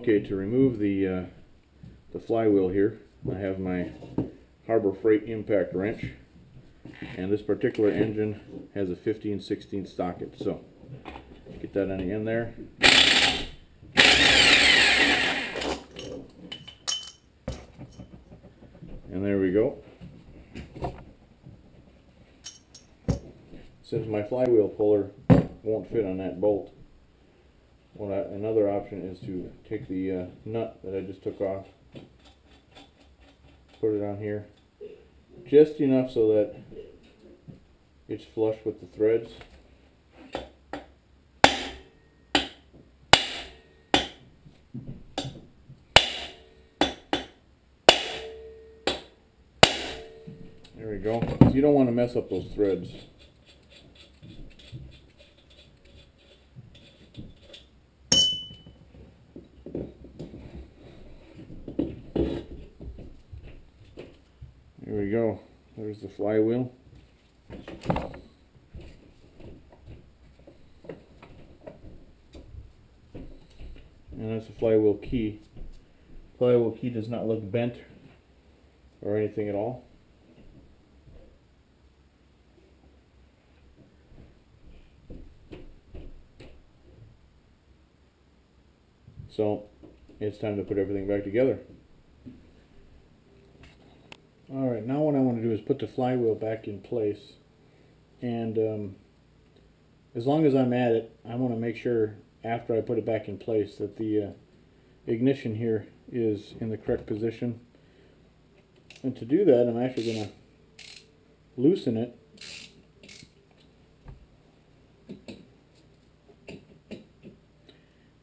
Okay, to remove the uh, the flywheel here, I have my Harbor Freight impact wrench, and this particular engine has a 15 16 socket. So get that on the end there. And there we go. Since my flywheel puller won't fit on that bolt, what I, another option is to take the uh, nut that I just took off, put it on here, just enough so that it's flush with the threads. There we go. You don't want to mess up those threads. There we go. There's the flywheel. And that's the flywheel key. Flywheel key does not look bent or anything at all. So it's time to put everything back together. Alright, now what I want to do is put the flywheel back in place. And um, as long as I'm at it, I want to make sure after I put it back in place that the uh, ignition here is in the correct position. And to do that, I'm actually going to loosen it.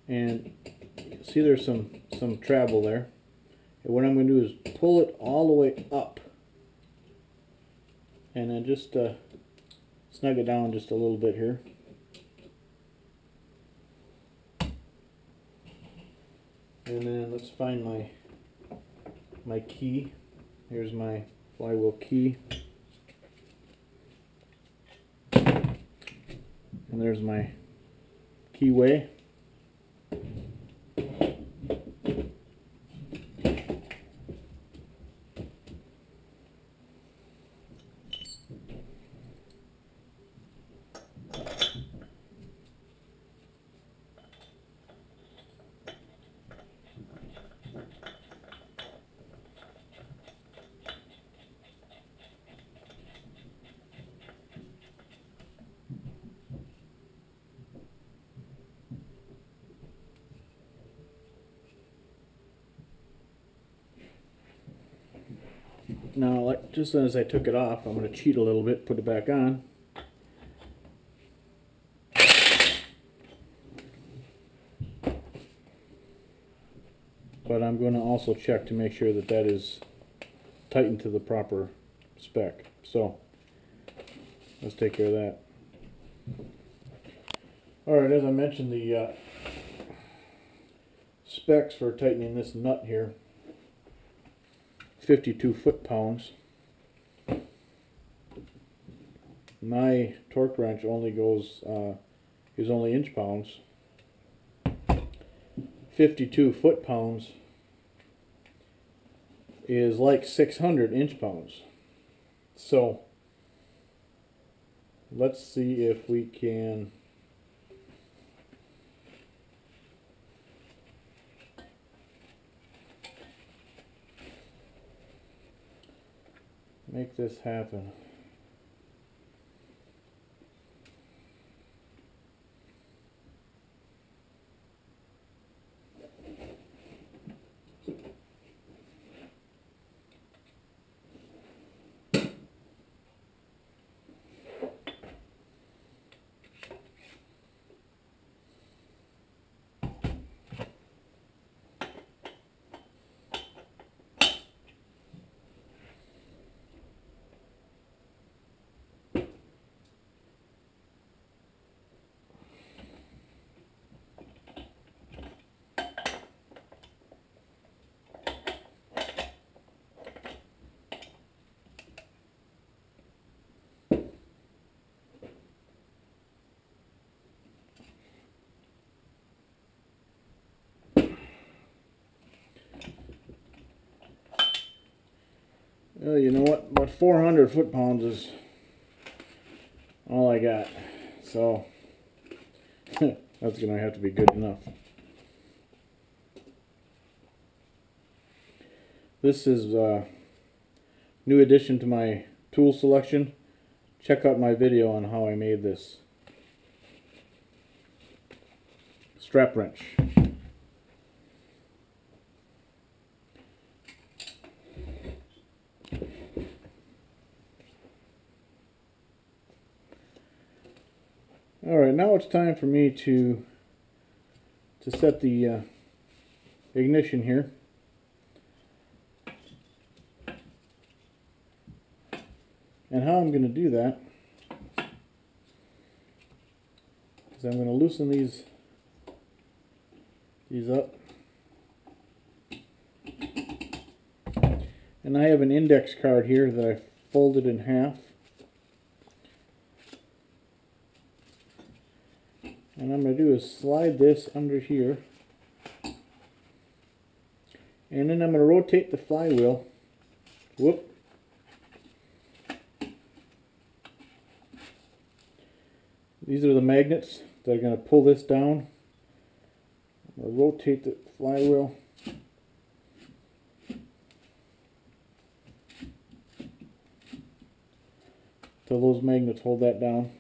And see there's some, some travel there. And what I'm going to do is pull it all the way up. And then just uh, snug it down just a little bit here. And then let's find my my key. Here's my flywheel key. And there's my keyway. Now, like just as I took it off, I'm going to cheat a little bit, put it back on. But I'm going to also check to make sure that that is tightened to the proper spec. So, let's take care of that. Alright, as I mentioned, the uh, specs for tightening this nut here 52 foot-pounds. My torque wrench only goes, uh, is only inch pounds. 52 foot-pounds is like 600 inch pounds. So, let's see if we can make this happen. Well, you know what? About 400 foot pounds is all I got. So that's gonna have to be good enough. This is a new addition to my tool selection. Check out my video on how I made this strap wrench. All right, now it's time for me to to set the uh, ignition here. And how I'm going to do that is I'm going to loosen these these up. And I have an index card here that I folded in half. And I'm going to do is slide this under here. And then I'm going to rotate the flywheel. Whoop. These are the magnets that are going to pull this down. I'm going to rotate the flywheel. Till those magnets hold that down.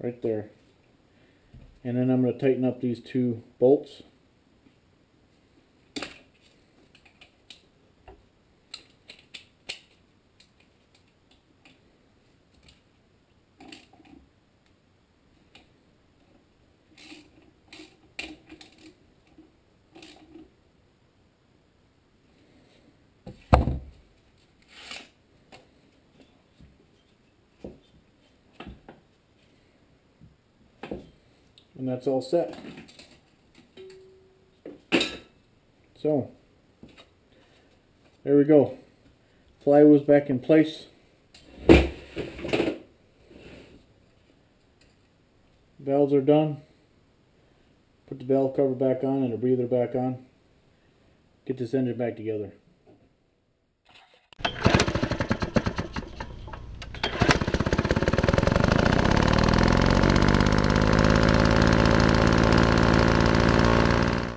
Right there. And then I'm going to tighten up these two bolts. And that's all set. So, there we go. Flywheel's back in place. Valves are done. Put the valve cover back on and the breather back on. Get this engine back together.